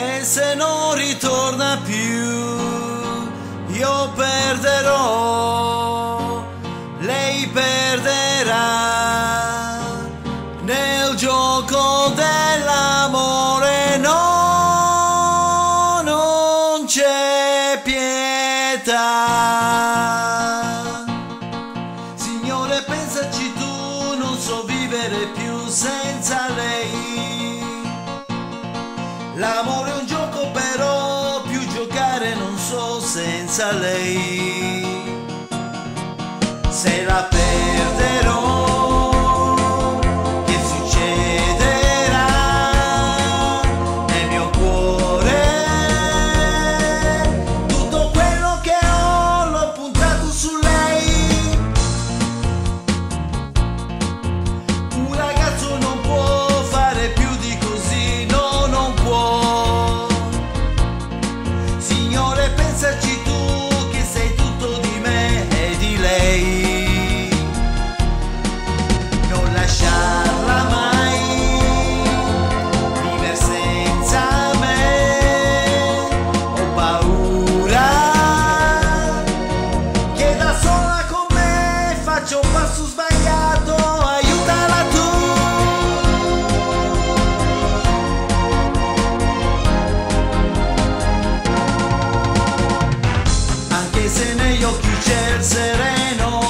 e se non ritorna più io perderò, lei perderà nel gioco dell'amore no, non c'è pietà. Signore pensaci tu, non so vivere più senza lei. L'amore soleil. C'est la. se negli occhi c'è il sereno.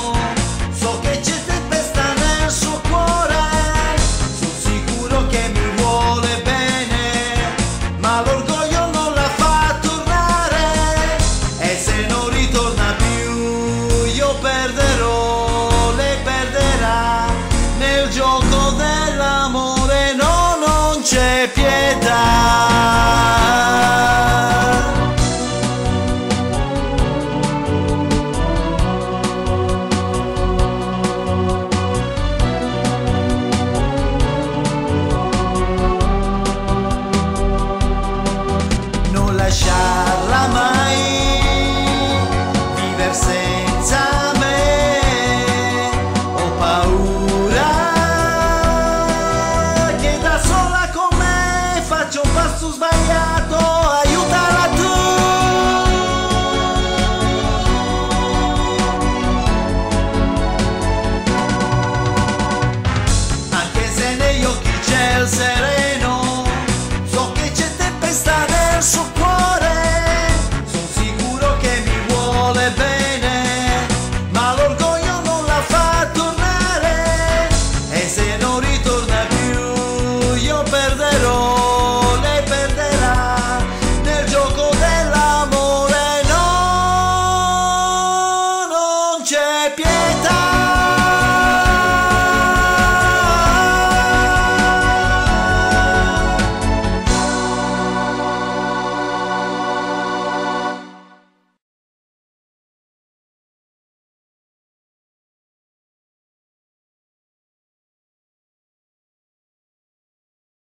said